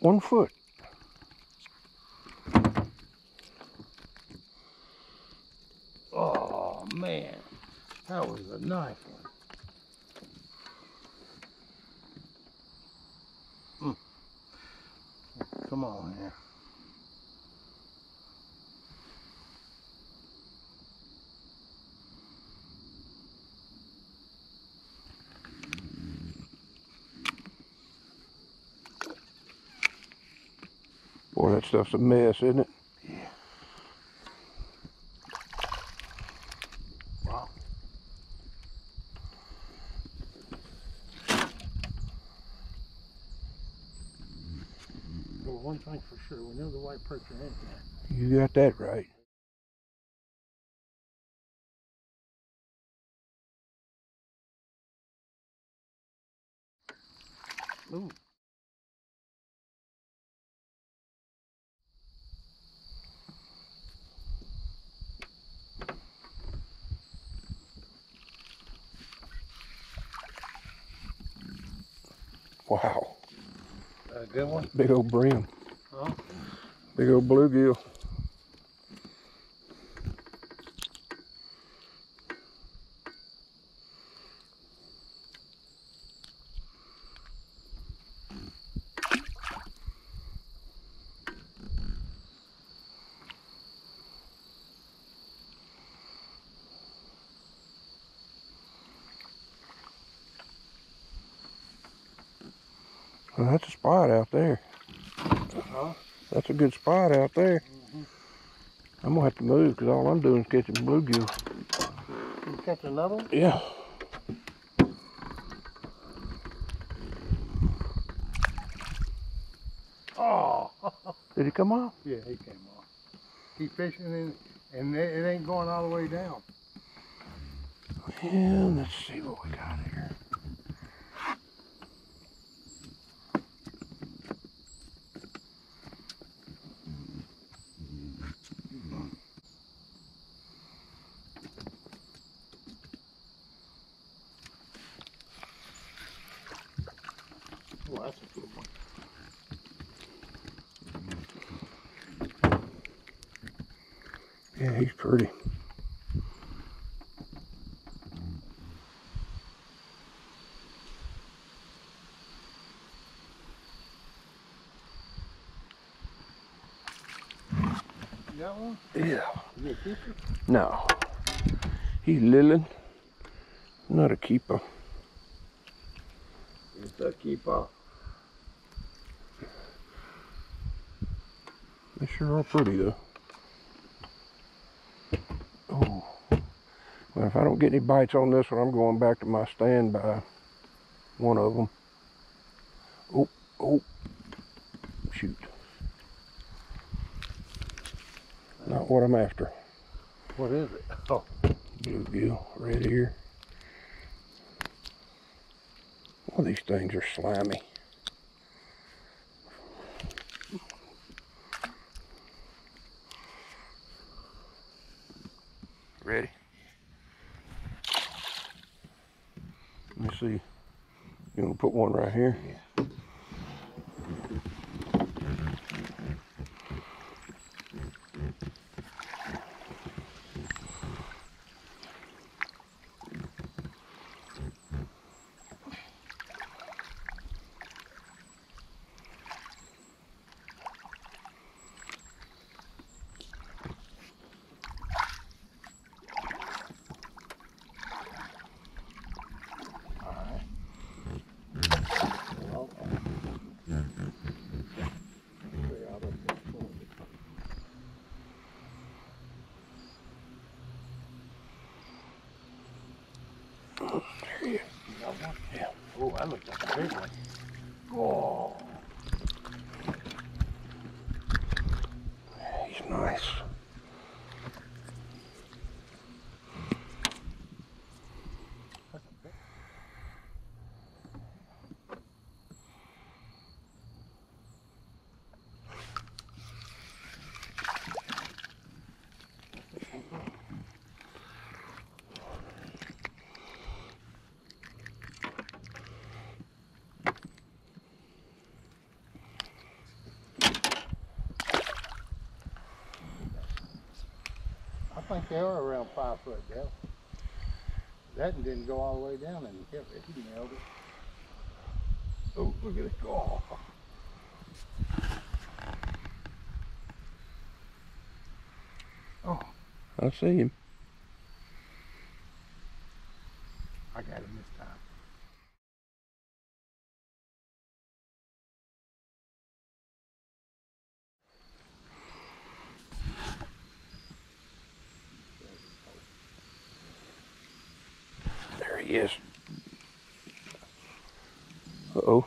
One foot. Oh man, that was a nice one. Mm. Come on here. Boy, that stuff's a mess, isn't it? Yeah. Wow. Well, one thing for sure, we know the white perch are in there. You got that right. Ooh. Wow. A good one? Big old brim. Huh? Big old bluegill. Well, that's a spot out there. Huh? That's a good spot out there. Mm-hmm. I'm gonna have to move because all I'm doing is catching bluegill. You catch another one? Yeah. Oh! Did he come off? yeah, he came off. Keep fishing and, and it, ain't going all the way down. Yeah, let's see what we got here. Oh, that's a good one. Yeah, he's pretty. You got one? Yeah. You a keeper? No. He's lilling. Not a keeper. It's a keeper. They sure are pretty though. Oh. Well, if I don't get any bites on this one, I'm going back to my standby. One of them. Oh, oh. Shoot. Not what I'm after. What is it? Oh, Bluegill right here. Well, these things are slimy. Ready? Let me see. You want to put one right here? Yeah. Oh, that looks like a big one. Oh, He's nice. Think they are around five foot depth. That one didn't go all the way down and he nailed it. Oh, look at it go. Oh, I see him. I got him this time. Is. Uh oh.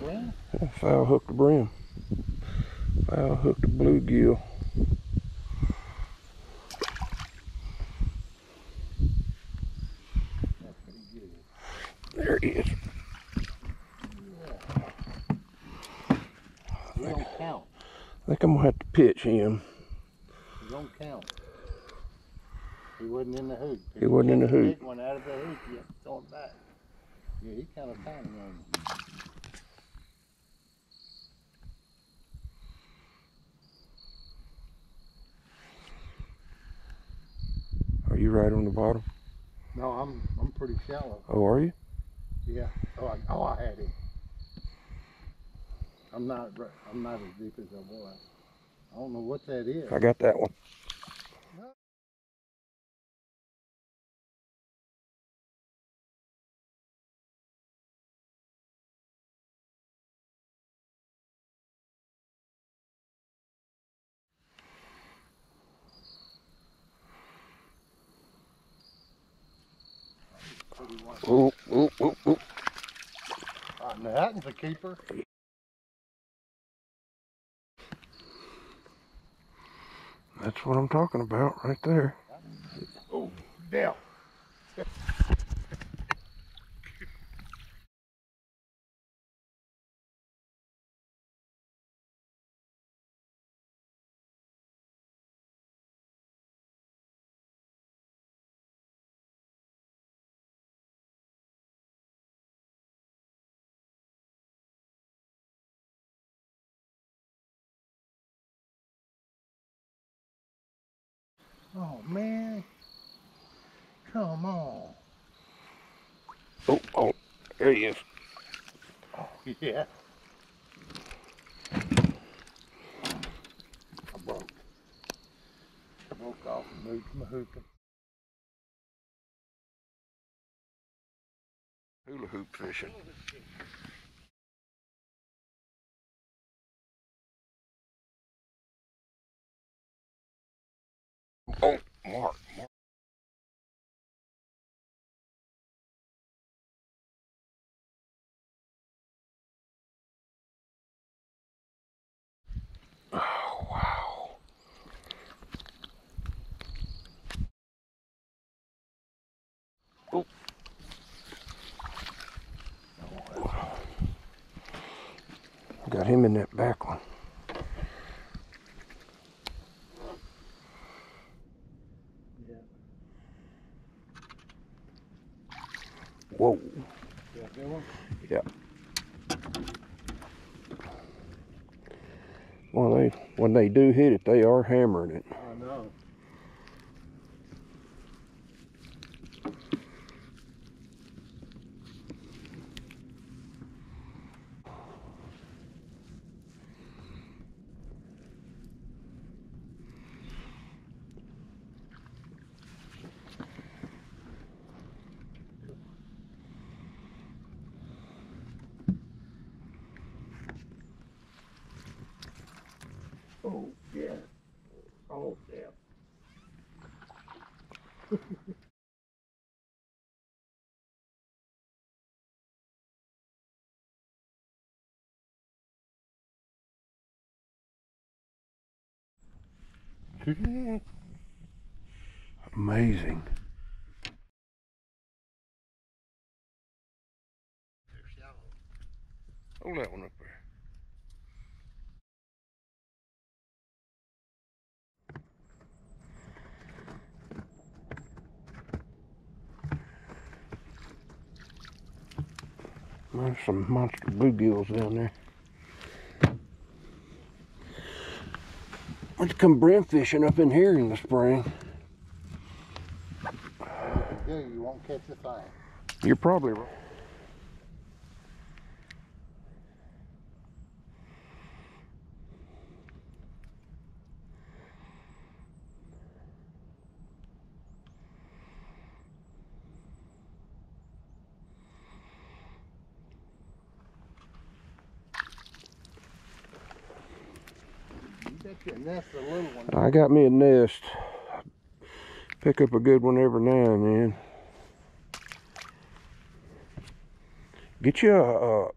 Well, Foul hooked the brim. Foul hooked the bluegill. that's pretty good. There he is. I think I'm gonna have to pitch him. He don't count. He wasn't in the hoop. He wasn't in the hoop. One out of the hoop, you throw it back. Yeah, he kind of tiny on. Are you right on the bottom? No, I'm I'm pretty shallow. Oh, are you? Yeah. Oh, I, oh, I had him. I'm not. I'm not as deep as I was. I don't know what that is. I got that one. One's a keeper. That's what I'm talking about right there. Oh, Dell. Oh man. Come on. Oh, oh, there he is. Oh yeah. I broke. I broke off and moved my hookah. Hula hoop fishing. Oh, Mark, Mark. Oh, wow. Oh. Got him in that back one. Yeah. Whoa. Yeah. Well, they when they do hit it, they are hammering it. I know. Oh yeah. Oh yeah. Amazing. Hold that one up there. There's some monster bluegills down there. Let's come brim fishing up in here in the spring. If you do, you won't catch a thing. You're probably right. You bet you a nest of little ones. I got me a nest. Pick up a good one every now and then. Get you a, a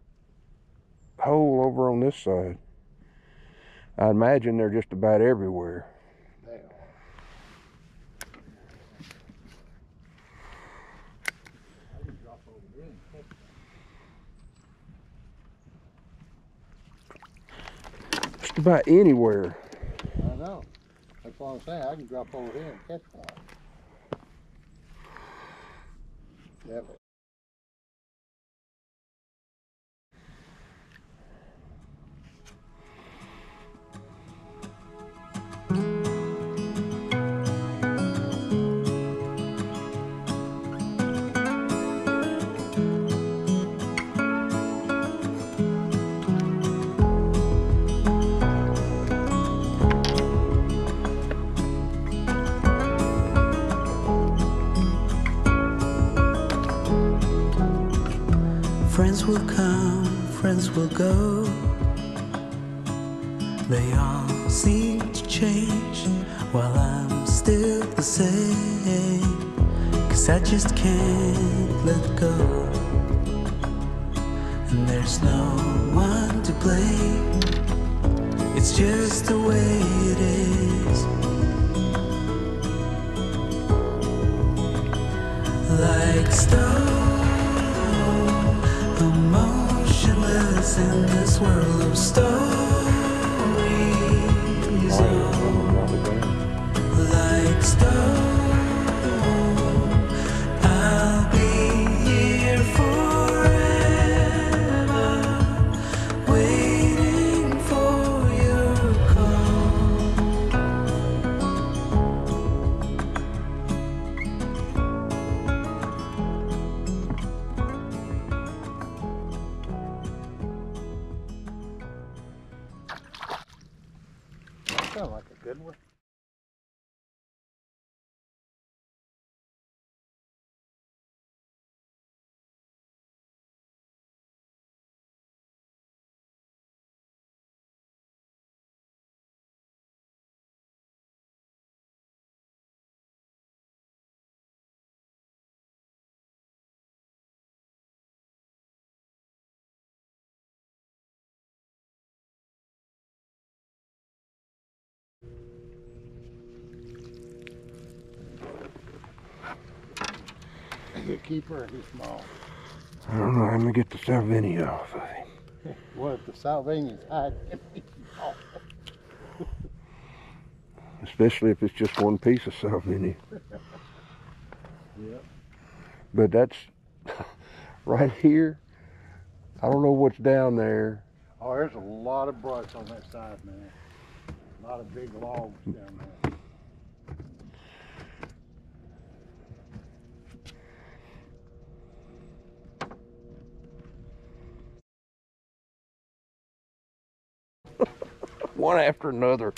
hole over on this side. I imagine they're just about everywhere. Just about anywhere. One. I know. I'm. I can drop over here and catch one. Go. They all seem to change while I'm still the same. Cause I just can't let go. And there's no one to blame. It's just the way it is. Like stone in this world of stories. Good keeper or small. I don't know. Let me get the Salvinia off of him. What if the Salvinia's hiding? Especially if it's just one piece of Salvinia. Yep. But that's right here. I don't know what's down there. Oh, there's a lot of brush on that side, man. A lot of big logs down there. One after another.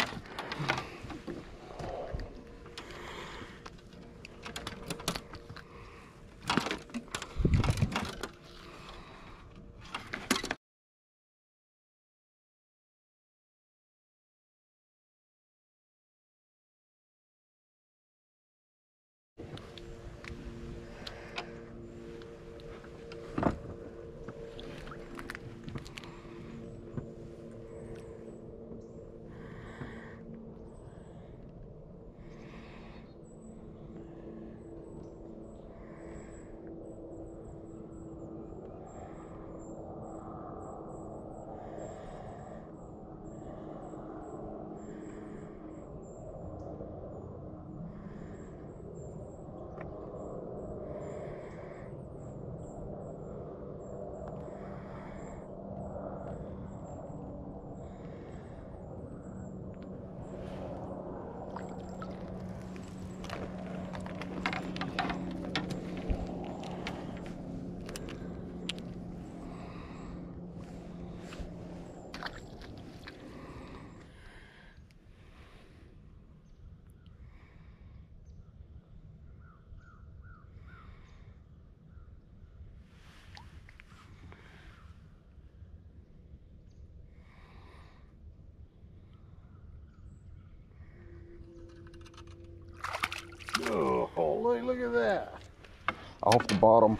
Off the bottom.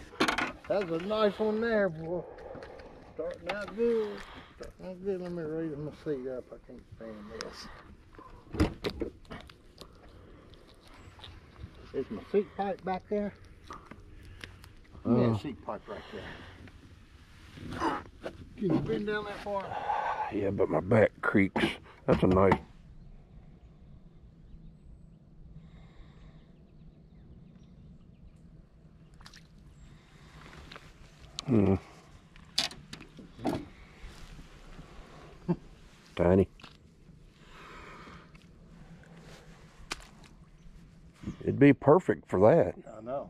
That's a nice one there, boy. Starting out good. Starting out good. Let me raise my seat up. I can't stand this. Is my seat pipe back there? yeah, Uh. seat pipe right there. Can you bend down that far? Yeah, but my back creaks. That's a nice. Hmm. Tiny. It'd be perfect for that. I know.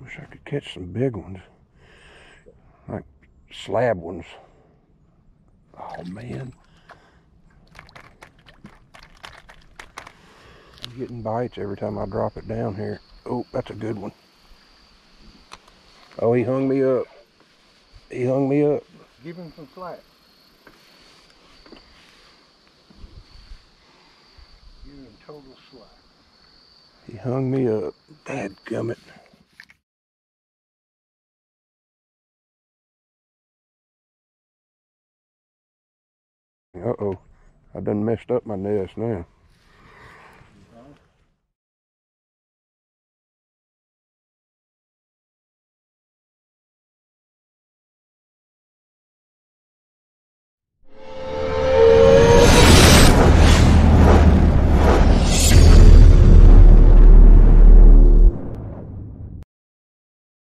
I wish I could catch some big ones. Like slab ones. Oh man. I'm getting bites every time I drop it down here. Oh, that's a good one. Oh, he hung me up. He hung me up. Give him some slack. Give him total slack. He hung me up. Dad gummit. Uh oh. I done messed up my nest now.